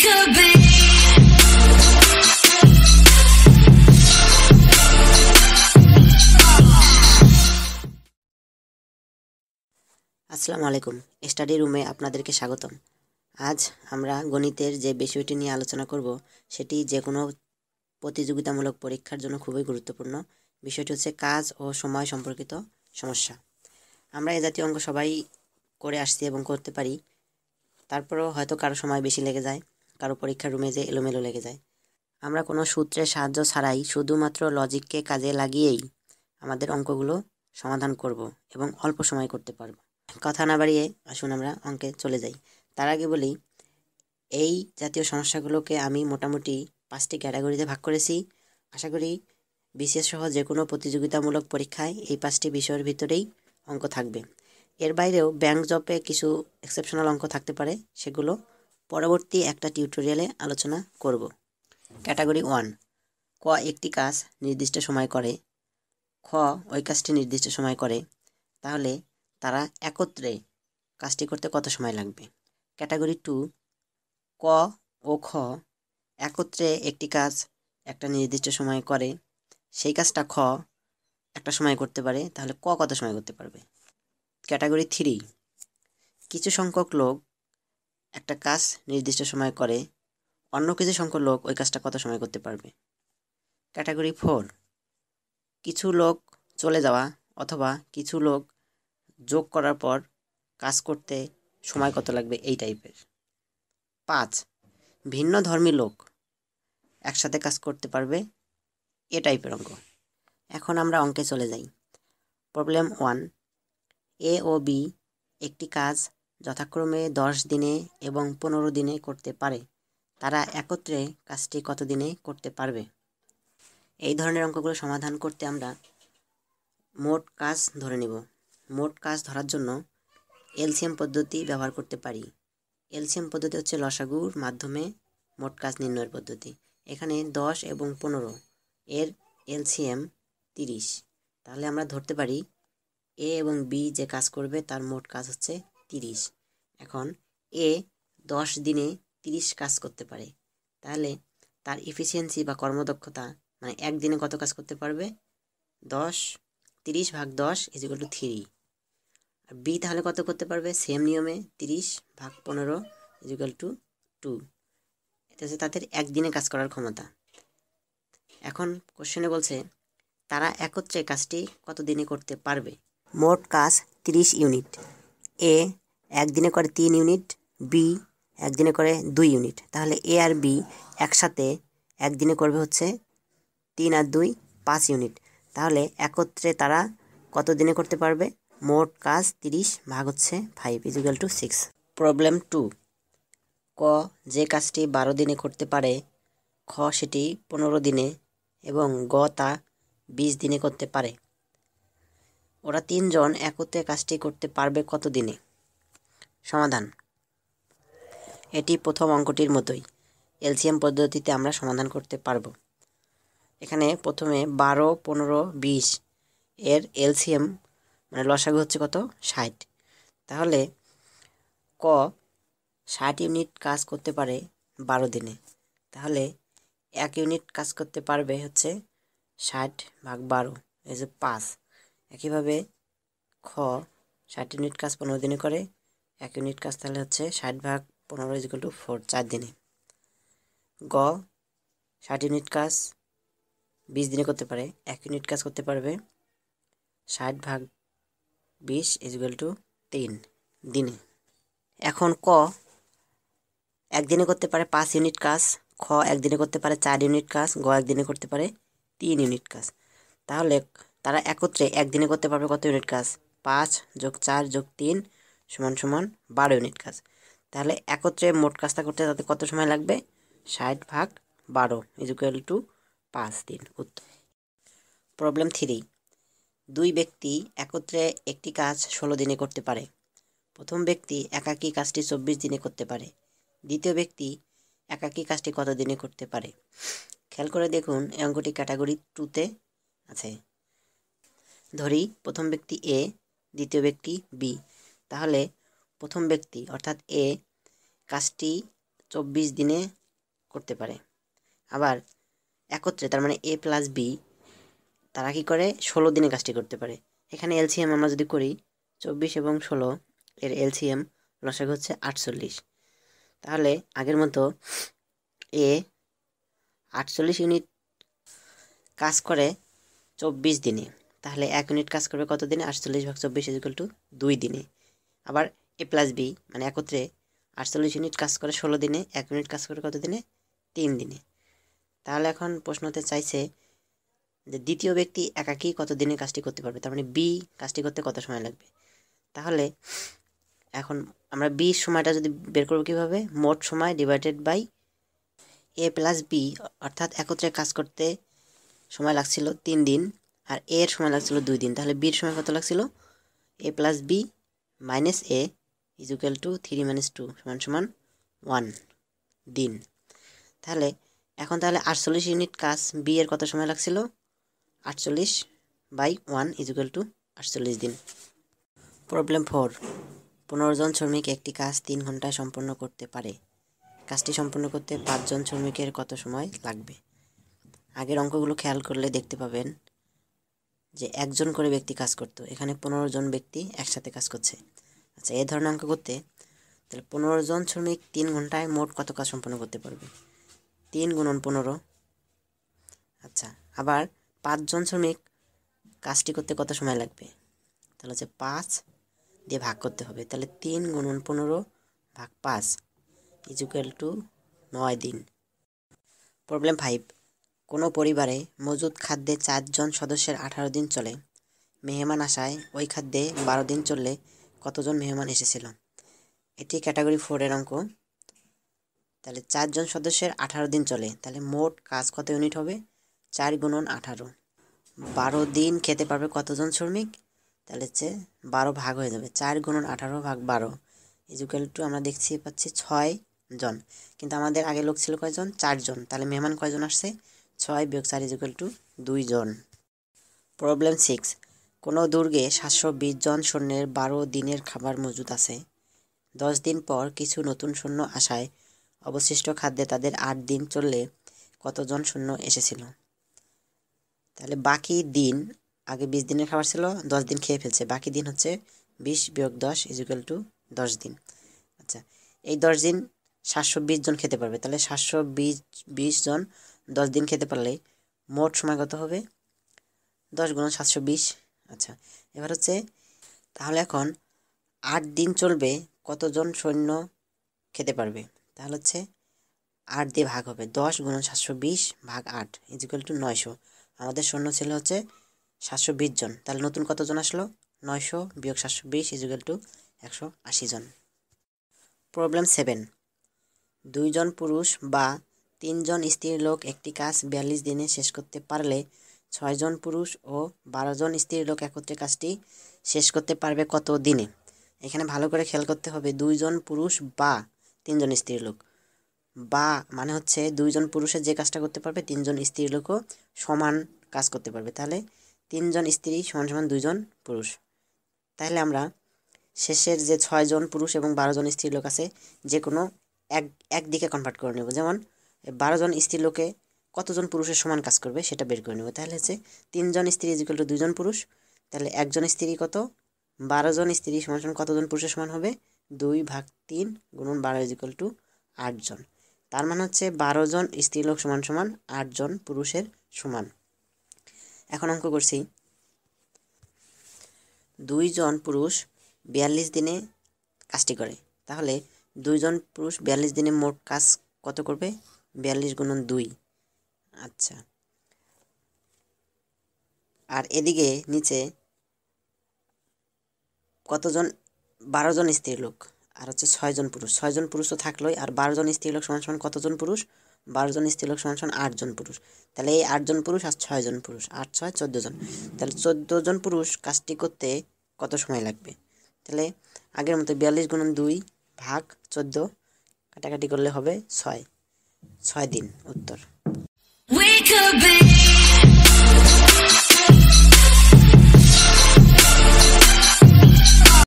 আসসালামু আলাইকুম। স্টাডি রুমে আপনাদেরকে স্বাগতম। আজ আমরা গণিতের যে বিষয়টি নিয়ে আলোচনা করব, সেটি যে কোনো প্রতিযোগিতামূলক পরীক্ষার জন্য খুবই গুরুত্বপূর্ণ। বিষয়টি হচ্ছে কাজ ও সময় সম্পর্কিত সমস্যা। আমরা এ জাতীয় অঙ্ক সবাই করে আসছি এবং করতে পারি। তারপরেও হয়তো কারও সময় বেশি লেগে যায়। কারও পরীক্ষার রুমে যে এলোমেলো লেগে যায়। আমরা কোনো সূত্রের সাহায্য ছাড়াই শুধুমাত্র লজিককে কাজে লাগিয়েই আমাদের অঙ্কগুলো সমাধান করব এবং অল্প সময় করতে পারব। কথা না বাড়িয়ে আসুন আমরা অঙ্কে চলে যাই। তার আগে বলি, এই জাতীয় সমস্যাগুলোকে আমি মোটামুটি পাঁচটি ক্যাটাগরিতে ভাগ করেছি। আশা করি বিশেষ সহ যে কোনো প্রতিযোগিতামূলক পরীক্ষায় এই পাঁচটি বিষয়ের ভিতরেই অঙ্ক থাকবে। এর বাইরেও ব্যাংক জবে কিছু এক্সেপশনাল অঙ্ক থাকতে পারে, সেগুলো পরবর্তী একটা টিউটোরিয়ালে আলোচনা করব। ক্যাটাগরি ওয়ান, ক একটি কাজ নির্দিষ্ট সময় করে, খ ওই কাজটি নির্দিষ্ট সময় করে, তাহলে তারা একত্রে কাজটি করতে কত সময় লাগবে? ক্যাটাগরি টু, ক ও খ একত্রে একটি কাজ একটা নির্দিষ্ট সময় করে, সেই কাজটা খ একটা সময় করতে পারে, তাহলে ক কত সময় করতে পারবে? ক্যাটাগরি থ্রি, কিছু সংখ্যক লোক একটা কাজ নির্দিষ্ট সময় করে, অন্য কিছু সংখ্যক লোক ওই কাজটা কত সময় করতে পারবে? ক্যাটাগরি ফোর, কিছু লোক চলে যাওয়া অথবা কিছু লোক যোগ করার পর কাজ করতে সময় কত লাগবে এই টাইপের। পাঁচ, ভিন্ন ধর্মী লোক একসাথে কাজ করতে পারবে এ টাইপের অঙ্ক। এখন আমরা অঙ্কে চলে যাই। প্রবলেম ওয়ান, এ ও বি একটি কাজ যথাক্রমে দশ দিনে এবং পনেরো দিনে করতে পারে। তারা একত্রে কাজটি কত দিনে করতে পারবে? এই ধরনের অঙ্কগুলো সমাধান করতে আমরা মোট কাজ ধরে নেব। মোট কাজ ধরার জন্য এলসিএম পদ্ধতি ব্যবহার করতে পারি। এলসিএম পদ্ধতি হচ্ছে লসাগুর মাধ্যমে মোট কাজ নির্ণয়ের পদ্ধতি। এখানে দশ এবং পনেরো, এর এলসিএম তিরিশ। তাহলে আমরা ধরতে পারি, এ এবং বি যে কাজ করবে তার মোট কাজ হচ্ছে তিরিশ। এখন এ দশ দিনে তিরিশ কাজ করতে পারে। তাহলে তার ইফিসিয়েন্সি বা কর্মদক্ষতা মানে একদিনে কত কাজ করতে পারবে? দশ, তিরিশ ভাগ দশ ইজ ইকুয়াল টু থ্রি আর বি তাহলে কত করতে পারবে? সেম নিয়মে তিরিশ ভাগ পনেরো ইজ ইকুয়াল টু টু এটা হচ্ছে তাদের একদিনে কাজ করার ক্ষমতা। এখন কোশ্চেনে বলছে, তারা একত্রে কাজটি কত দিনে করতে পারবে? মোট কাজ তিরিশ ইউনিট। এ একদিনে করে তিন ইউনিট বি একদিনে করে দুই ইউনিট। তাহলে এ আর বি একসাথে একদিনে করবে হচ্ছে তিন আর দুই পাঁচ ইউনিট। তাহলে একত্রে তারা কত দিনে করতে পারবে? মোট কাজ তিরিশ ভাগ হচ্ছে five is equal to six problem two ক যে কাজটি বারো দিনে করতে পারে, খ সেটি পনেরো দিনে এবং গ তা বিশ দিনে করতে পারে। ওরা তিনজন একত্রে কাজটি করতে পারবে কত দিনে সমাধান। এটি প্রথম অঙ্কটির মতোই। এলসিএম পদ্ধতিতে আমরা সমাধান করতে পারব। এখানে প্রথমে বারো, পনেরো, বিশ এর এলসিএম মানে লসাগু হচ্ছে কত? ষাট। তাহলে ক ষাট ইউনিট কাজ করতে পারে বারো দিনে। তাহলে এক ইউনিট কাজ করতে পারবে হচ্ছে ষাট ভাগ বারো, এই যে পাঁচ। একইভাবে খ ষাট ইউনিট কাজ পনেরো দিনে করে এক ইউনিট কাজ তাহলে হচ্ছে ষাট ভাগ পনেরো ইজিক্যাল টু ফোর চার দিনে। গ, ষাট ইউনিট কাজ বিশ দিনে করতে পারে, এক ইউনিট কাজ করতে পারবে ষাট ভাগ বিশ ইজিক্যাল টু তিন দিনে। এখন ক একদিনে করতে পারে পাঁচ ইউনিট কাজ, খ একদিনে করতে পারে চার ইউনিট কাজ, গ একদিনে করতে পারে তিন ইউনিট কাজ। তাহলে তারা একত্রে একদিনে করতে পারবে কত ইউনিট কাজ? পাঁচ যোগ চার যোগ তিন সমান সমান বারো ইউনিট কাজ। তাহলে একত্রে মোট কাজটা করতে তাতে কত সময় লাগবে? ষাট ভাগ বারো ইজুকুয়াল টু পাঁচ দিন। উত্তর। প্রবলেম থ্রি দুই ব্যক্তি একত্রে একটি কাজ ষোলো দিনে করতে পারে। প্রথম ব্যক্তি একাকী কাজটি চব্বিশ দিনে করতে পারে। দ্বিতীয় ব্যক্তি একাকী কাজটি কত দিনে করতে পারে? খেয়াল করে দেখুন, এই অঙ্কটি ক্যাটাগরি টুতে আছে। ধরি, প্রথম ব্যক্তি এ দ্বিতীয় ব্যক্তি বি তাহলে প্রথম ব্যক্তি, অর্থাৎ এ, কাজটি চব্বিশ দিনে করতে পারে। আবার একত্রে, তার মানে এ প্লাস বি, তারা কি করে? ষোলো দিনে কাজটি করতে পারে। এখানে এলসিএম আমরা যদি করি, চব্বিশ এবং ষোলো, এর এলসিএম লসাগু হচ্ছে আটচল্লিশ। তাহলে আগের মতো এ আটচল্লিশ ইউনিট কাজ করে চব্বিশ দিনে। তাহলে এক ইউনিট কাজ করবে কত দিনে? আটচল্লিশ ভাগ চব্বিশ ইজিক্যাল টু দুই দিনে। আবার এ প্লাস বি মানে একত্রে আটচল্লিশ ইউনিট কাজ করে ষোলো দিনে, এক ইউনিট কাজ করে কত দিনে? তিন দিনে। তাহলে এখন প্রশ্নতে চাইছে যে দ্বিতীয় ব্যক্তি একাকী কত দিনে কাজটি করতে পারবে? তার মানে বি কাজটি করতে কত সময় লাগবে? তাহলে এখন আমরা বি সময়টা যদি বের করব কীভাবে? মোট সময় divided by A plus B অর্থাৎ একত্রে কাজ করতে সময় লাগছিল তিন দিন, আর এর সময় লাগছিল দুই দিন। তাহলে বির সময় কত লাগছিল? A plus B minus A is equal to three minus two সমান সমান ওয়ান দিন। তাহলে, এখন তাহলে আটচল্লিশ ইউনিট কাজ বি এর কত সময় লাগছিল? আটচল্লিশ বাই ওয়ান ইজুক্যাল টু আটচল্লিশ দিন। প্রবলেম ফোর পনেরো জন শ্রমিক একটি কাজ তিন ঘন্টায় সম্পন্ন করতে পারে। কাজটি সম্পন্ন করতে পাঁচজন শ্রমিকের কত সময় লাগবে? আগের অঙ্কগুলো খেয়াল করলে দেখতে পাবেন। যে একজন করে ব্যক্তি কাজ করতো, এখানে পনেরো জন ব্যক্তি একসাথে কাজ করছে। আচ্ছা এ ধরনের অঙ্ক করতে তাহলে পনেরো জন শ্রমিক তিন ঘন্টায় মোট কত কাজ সম্পন্ন করতে পারবে? তিন গুণন পনেরো। আচ্ছা আবার পাঁচজন শ্রমিক কাজটি করতে কত সময় লাগবে? তাহলে হচ্ছে পাঁচ দিয়ে ভাগ করতে হবে। তাহলে তিন গুণন পনেরো ভাগ পাঁচ ইজুকাল টু নয় দিন। প্রবলেম ফাইভ কোনো পরিবারে মজুদ খাদ্যে চারজন সদস্যের আঠারো দিন চলে। মেহমান আসায় ওই খাদ্যে বারো দিন চললে কতজন মেহমান এসেছিল? এটি ক্যাটাগরি ফোরের অঙ্ক। তাহলে চারজন সদস্যের আঠারো দিন চলে। তাহলে মোট কাজ কত ইউনিট হবে? চার গুণন আঠারো। বারো দিন খেতে পারবে কতজন শ্রমিক? তাহলে হচ্ছে বারো ভাগ হয়ে যাবে। চার গুণন আঠারো ভাগ বারো ইজুকাল টু আমরা দেখছি পাচ্ছি ছয় জন কিন্তু আমাদের আগে লোক ছিল কয়জন? চারজন। তাহলে মেহমান কয়জন আসছে? ছয় বিয়োগ চার ইজুকাল টু দুইজন প্রবলেম সিক্স কোনো দুর্গে সাতশো বিশ জন সৈন্যের বারো দিনের খাবার মজুদ আছে। দশ দিন পর কিছু নতুন সৈন্য আসায় অবশিষ্ট খাদ্যে তাদের আট দিন চললে কতজন সৈন্য এসেছিল? তাহলে বাকি দিন, আগে বিশ দিনের খাবার ছিল, দশ দিন খেয়ে ফেলছে। বাকি দিন হচ্ছে বিশ বিয়োগ দশ ইজুকাল টু দশ দিন। আচ্ছা এই দশ দিন সাতশো বিশ জন খেতে পারবে। তাহলে সাতশো বিশ বিশ জন দশ দিন খেতে পারলে মোট সময় কত হবে? দশ গুণ সাতশো বিশ। আচ্ছা এবার হচ্ছে তাহলে এখন আট দিন চলবে কতজন সৈন্য খেতে পারবে? তাহলে হচ্ছে আট দিয়ে ভাগ হবে, দশ গুণ সাতশো বিশ ভাগ আট ইজিক্যাল টু নয়শো। আমাদের সৈন্য ছিল হচ্ছে সাতশো বিশ জন। তাহলে নতুন কতজন আসলো? নয়শো বিয়োগ সাতশো বিশ ইজিক্যাল টু একশো আশি জন। প্রবলেম সেভেন দুইজন পুরুষ বা তিনজন স্ত্রী লোক একটি কাজ বিয়াল্লিশ দিনে শেষ করতে পারলে ছয়জন পুরুষ ও বারো জন স্ত্রী লোক একত্রে কাজটি শেষ করতে পারবে কত দিনে? এখানে ভালো করে খেয়াল করতে হবে, দুইজন পুরুষ বা তিনজন স্ত্রী লোক। বা মানে হচ্ছে দুইজন পুরুষের যে কাজটা করতে পারবে, তিনজন স্ত্রী লোকও সমান কাজ করতে পারবে। তাহলে তিনজন স্ত্রী সমান সমান দুইজন পুরুষ। তাহলে আমরা শেষের যে ছয়জন পুরুষ এবং বারো জন স্ত্রী লোক আছে, যে কোনো এক, একদিকে কনভার্ট করে নেব। যেমন বারো জন স্ত্রী লোকে কতজন পুরুষের সমান কাজ করবে সেটা বের করে নেব। তাহলে হচ্ছে তিনজন স্ত্রী ইজিক্যাল টু দুজন পুরুষ, তাহলে একজন স্ত্রী কত? বারো জন স্ত্রী সমান সমান কতজন পুরুষের সমান হবে? দুই ভাগ তিন গুণন বারো ইজিক্যাল টু আটজন তার মানে হচ্ছে বারো জন স্ত্রী লোক সমান সমান আটজন পুরুষের সমান। এখন অঙ্ক করছি। দুইজন পুরুষ বিয়াল্লিশ দিনে কাজটি করে। তাহলে দুইজন পুরুষ, বিয়াল্লিশ দিনে মোট কাজ কত করবে? বিয়াল্লিশ গুণন দুই। আচ্ছা। আর এদিকে নিচে কতজন? বারো জন স্ত্রী লোক আর হচ্ছে ছয়জন পুরুষ। ছয়জন পুরুষ তো থাকলোই আর বারো জন স্ত্রী লোক সমান সমান কতজন পুরুষ? বারো জন স্ত্রী লোক সমান সমান আটজন পুরুষ। তাহলে এই আটজন পুরুষ আর ছয়জন পুরুষ। আট, ছয়, চোদ্দ জন। তাহলে চোদ্দ জন পুরুষ কাজটি করতে কত সময় লাগবে? তাহলে আগের মতো বিয়াল্লিশ গুণন দুই ভাগ চোদ্দ কাটাকাটি করলে হবে ছয়। ছয় দিন উত্তর।